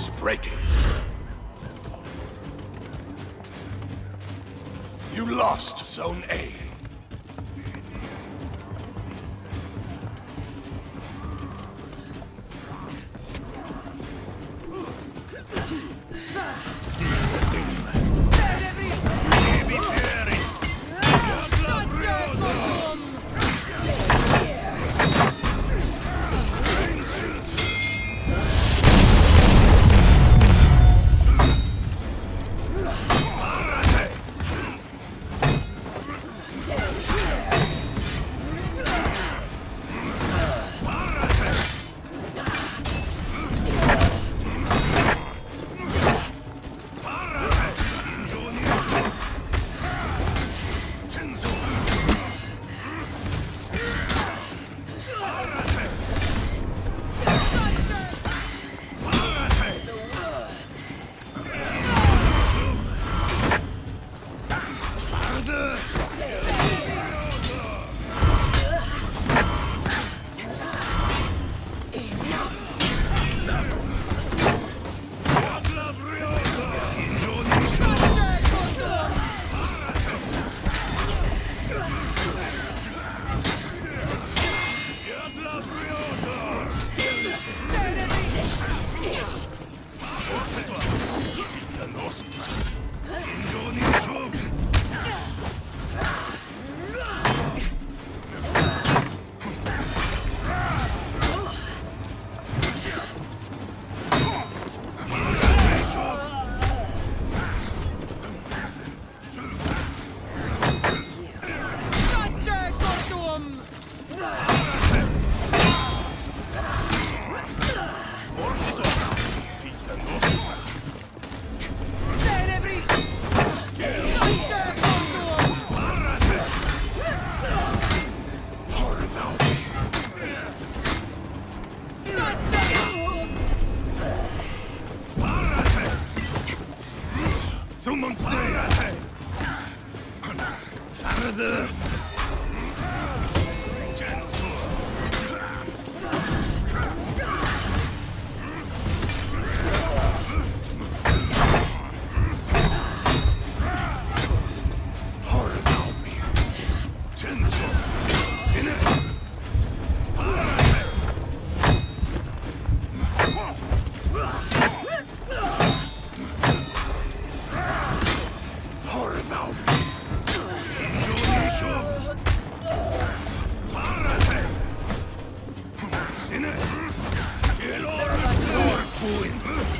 is breaking. You lost Zone A. Someone stay ahead! Further! Defeat.